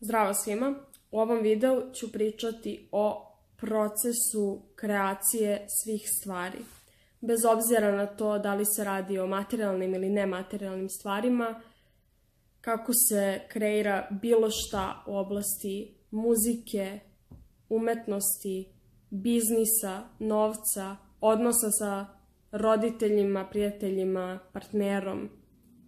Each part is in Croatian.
Zdravo svima! U ovom videu ću pričati o procesu kreacije svih stvari. Bez obzira na to da li se radi o materijalnim ili nematerijalnim stvarima, kako se kreira bilo šta u oblasti muzike, umetnosti, biznisa, novca, odnosa sa roditeljima, prijateljima, partnerom,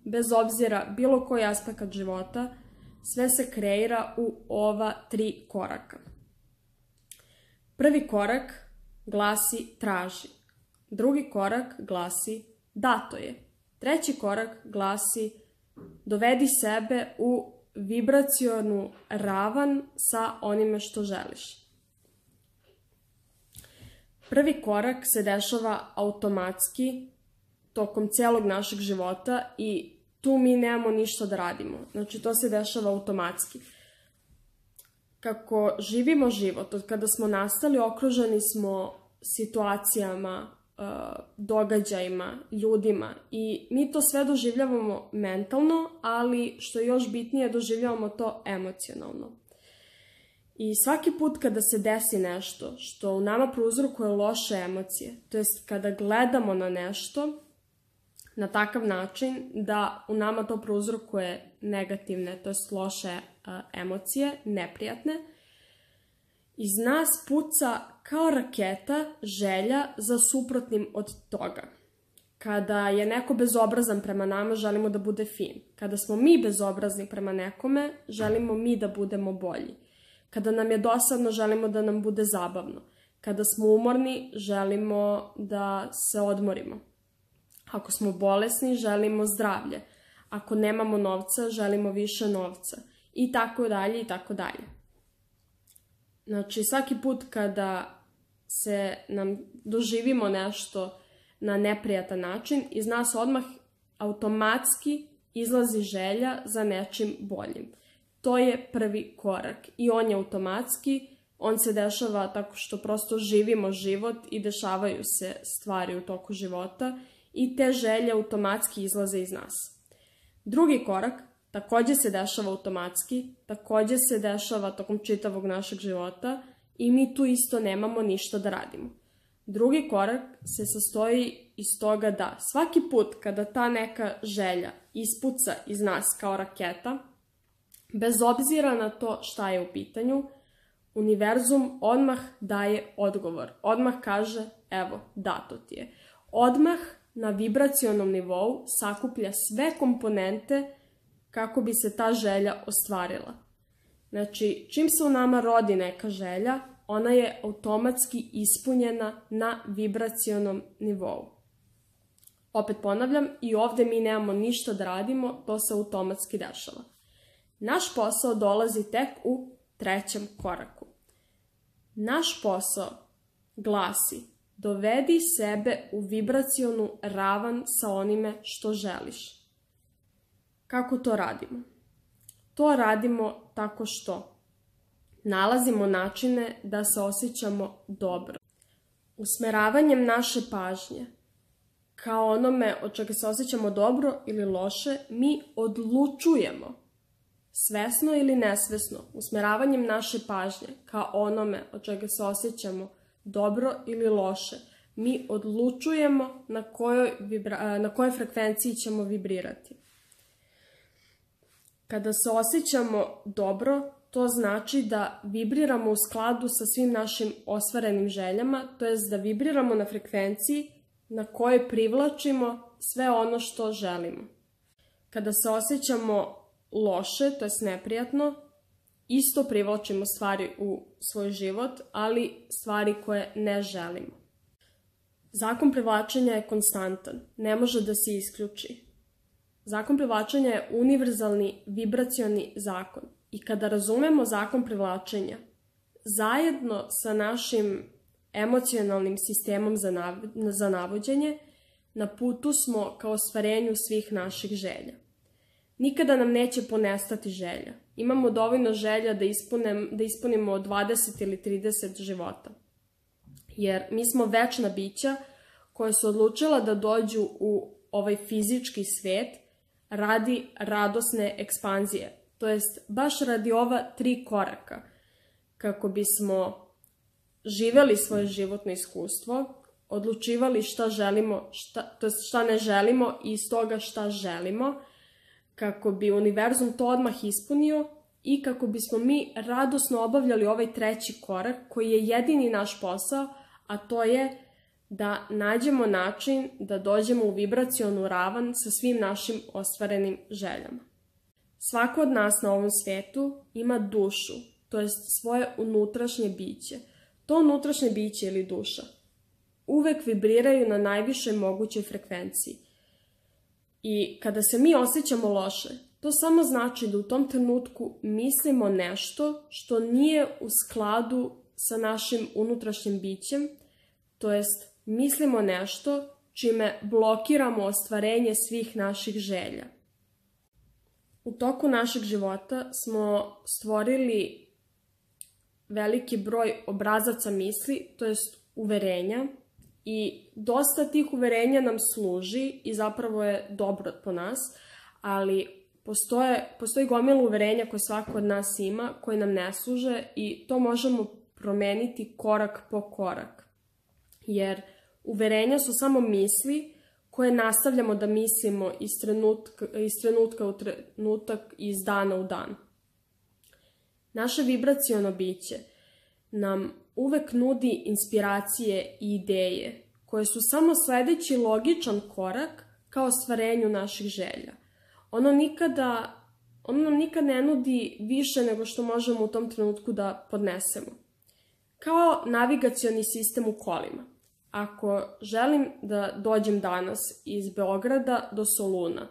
bez obzira bilo koji aspekt života, sve se kreira u ova tri koraka. Prvi korak glasi traži. Drugi korak glasi dato je. Treći korak glasi dovedi sebe u vibracionu ravan sa onime što želiš. Prvi korak se dešava automatski tokom celog našeg života i tu mi nemamo ništa da radimo. Znači, to se dešava automatski. Kako živimo život, od kada smo nastali, okruženi smo situacijama, uh, događajima, ljudima i mi to sve doživljavamo mentalno, ali što je još bitnije, doživljavamo to emocionalno. I svaki put kada se desi nešto što u nama prouzrokuje loše emocije, to jest kada gledamo na nešto, na takav način da u nama to prouzrokuje negativne, to jest loše uh, emocije, neprijatne. Iz nas puca kao raketa želja za suprotnim od toga. Kada je neko bezobrazan prema nama, želimo da bude fin. Kada smo mi bezobrazni prema nekome, želimo mi da budemo bolji. Kada nam je dosadno, želimo da nam bude zabavno. Kada smo umorni, želimo da se odmorimo. Ako smo bolesni, želimo zdravlje. Ako nemamo novca, želimo više novca. I tako dalje, i tako dalje. Znači, svaki put kada se nam doživimo nešto na neprijatan način, iz nas odmah automatski izlazi želja za nečim boljim. To je prvi korak i on je automatski, on se dešava tako što prosto živimo život i dešavaju se stvari u toku života i te želje automatski izlaze iz nas. Drugi korak takođe se dešava automatski, takođe se dešava tokom čitavog našeg života i mi tu isto nemamo ništa da radimo. Drugi korak se sastoji iz toga da svaki put kada ta neka želja ispuca iz nas kao raketa, bez obzira na to šta je u pitanju, univerzum odmah daje odgovor. Odmah kaže, evo, dato ti je. Odmah na vibracionom nivou sakuplja sve komponente kako bi se ta želja ostvarila. Znači, čim se u nama rodi neka želja, ona je automatski ispunjena na vibracionom nivou. Opet ponavljam, i ovde mi nemamo ništa da radimo, to se automatski dešava. Naš posao dolazi tek u trećem koraku. Naš posao glasi Dovedi sebe u vibracionu ravan sa onime što želiš. Kako to radimo? To radimo tako što nalazimo načine da se osjećamo dobro. Usmeravanjem naše pažnje kao onome od čega se osjećamo dobro ili loše, mi odlučujemo svesno ili nesvesno, usmeravanjem naše pažnje kao onome od čega se osjećamo dobro ili loše, mi odlučujemo na kojoj, vibra, na kojoj frekvenciji ćemo vibrirati. Kada se osjećamo dobro, to znači da vibriramo u skladu sa svim našim ostvarenim željama, to jest da vibriramo na frekvenciji na kojoj privlačimo sve ono što želimo. Kada se osjećamo loše, to jest neprijatno, isto privlačimo stvari u svoj život, ali stvari koje ne želimo. Zakon privlačenja je konstantan, ne može da se isključi. Zakon privlačenja je univerzalni vibracioni zakon i kada razumemo zakon privlačenja, zajedno sa našim emocionalnim sistemom za, nav za navođenje, na putu smo ka ostvarenju svih naših želja. Nikada nam neće ponestati želja. Imamo dovoljno želja da, ispunem, da ispunimo 20 ili 30 života. Jer mi smo večna bića koja su odlučila da dođu u ovaj fizički svet radi radosne ekspanzije. To jest, baš radi ova tri koraka, kako bismo živeli svoje životno iskustvo, odlučivali šta želimo, šta, to jest šta ne želimo i iz toga šta želimo, kako bi univerzum to odmah ispunio i kako bismo mi radosno obavljali ovaj treći korak koji je jedini naš posao, a to je da nađemo način da dođemo u vibracionu ravan sa svim našim ostvarenim željama. Svako od nas na ovom svijetu ima dušu, to jest svoje unutrašnje biće. To unutrašnje biće ili duša uvek vibriraju na najvišoj mogućoj frekvenciji. I kada se mi osjećamo loše, to samo znači da u tom trenutku mislimo nešto što nije u skladu sa našim unutrašnjim bićem, to jest mislimo nešto čime blokiramo ostvarenje svih naših želja. U toku našeg života smo stvorili veliki broj obrazaca misli, to jest uverenja, i dosta tih uverenja nam služi i zapravo je dobro po nas, ali postoje, postoji gomila uverenja koje svako od nas ima, koje nam ne služe i to možemo promeniti korak po korak. Jer uverenja su samo misli koje nastavljamo da mislimo iz trenutka, iz trenutka u trenutak iz dana u dan. Naše vibracijono biće nam uvek nudi inspiracije i ideje koje su samo sledeći logičan korak ka ostvarenju naših želja. Ono nikada ono nam nikad ne nudi više nego što možemo u tom trenutku da podnesemo. Kao navigacioni sistem u kolima. Ako želim da dođem danas iz Beograda do Soluna,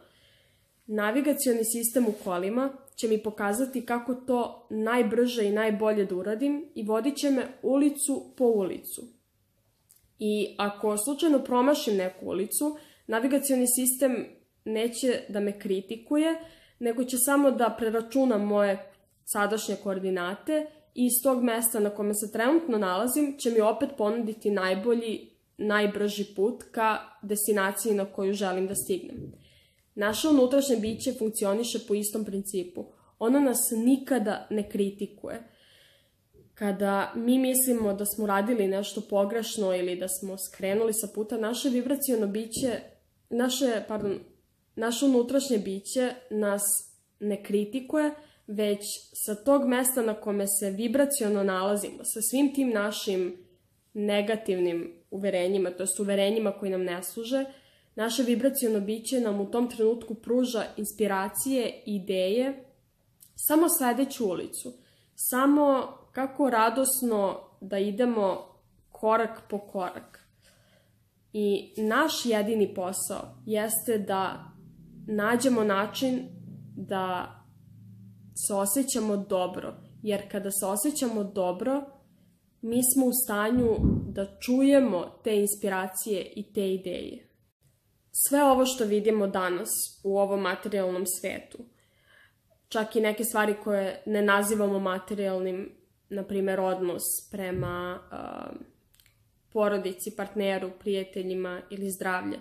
navigacioni sistem u kolima će mi pokazati kako to najbrže i najbolje da uradim i vodit će me ulicu po ulicu. I ako slučajno promašim neku ulicu, navigacioni sistem neće da me kritikuje, nego će samo da preračuna moje sadašnje koordinate i iz tog mesta na kome se trenutno nalazim će mi opet ponuditi najbolji, najbrži put ka destinaciji na koju želim da stignem. Naše unutrašnje biće funkcioniše po istom principu. Ono nas nikada ne kritikuje. Kada mi mislimo da smo radili nešto pogrešno ili da smo skrenuli sa puta, naše vibracijono biće, naše, pardon, naše unutrašnje biće nas ne kritikuje, već sa tog mesta na kome se vibracijono nalazimo, sa svim tim našim negativnim uverenjima, to je uverenjima koji nam ne služe, Naše vibracijono biće nam u tom trenutku pruža inspiracije i ideje samo sledeću ulicu. Samo kako radosno da idemo korak po korak. I naš jedini posao jeste da nađemo način da se osjećamo dobro. Jer kada se osjećamo dobro, mi smo u stanju da čujemo te inspiracije i te ideje sve ovo što vidimo danas u ovom materijalnom svetu, čak i neke stvari koje ne nazivamo materijalnim, na primjer odnos prema uh, porodici, partneru, prijateljima ili zdravlje,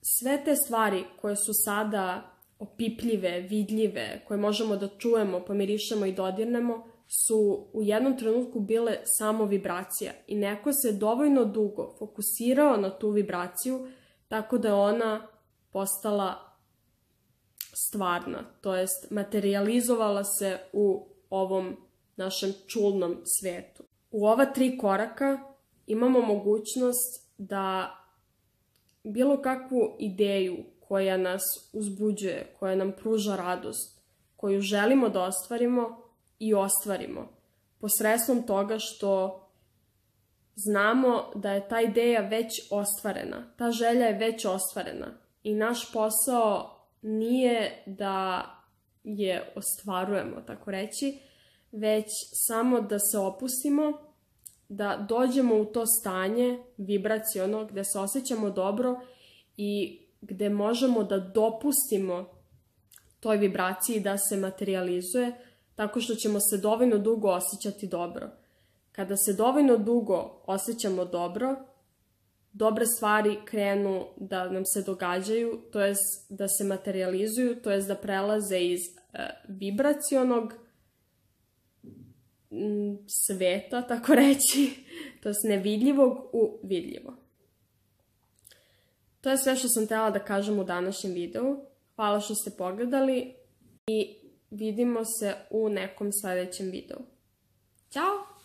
sve te stvari koje su sada opipljive, vidljive, koje možemo da čujemo, pomirišemo i dodirnemo, su u jednom trenutku bile samo vibracija i neko se dovoljno dugo fokusirao na tu vibraciju tako da je ona postala stvarna, to jest materializovala se u ovom našem čulnom svetu. U ova tri koraka imamo mogućnost da bilo kakvu ideju koja nas uzbuđuje, koja nam pruža radost, koju želimo da ostvarimo i ostvarimo, posredstvom toga što znamo da je ta ideja već ostvarena, ta želja je već ostvarena i naš posao nije da je ostvarujemo, tako reći, već samo da se opustimo, da dođemo u to stanje vibraciono gde se osjećamo dobro i gde možemo da dopustimo toj vibraciji da se materializuje tako što ćemo se dovoljno dugo osjećati dobro. Kada se dovoljno dugo osjećamo dobro, dobre stvari krenu da nam se događaju, to jest da se materializuju, to jest da prelaze iz vibracionog sveta, tako reći, to je nevidljivog u vidljivo. To je sve što sam htjela da kažem u današnjem videu. Hvala što ste pogledali i vidimo se u nekom sljedećem videu. Ćao!